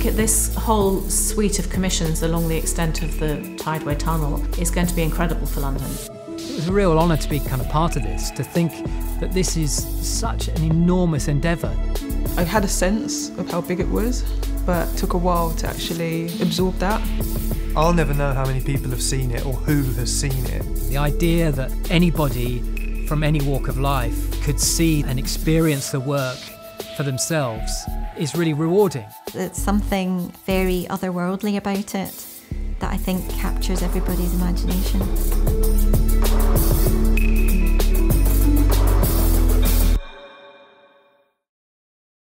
this whole suite of commissions along the extent of the Tideway Tunnel is going to be incredible for London. It was a real honour to be kind of part of this, to think that this is such an enormous endeavour. I had a sense of how big it was, but it took a while to actually absorb that. I'll never know how many people have seen it or who has seen it. The idea that anybody from any walk of life could see and experience the work for themselves is really rewarding. It's something very otherworldly about it that I think captures everybody's imagination.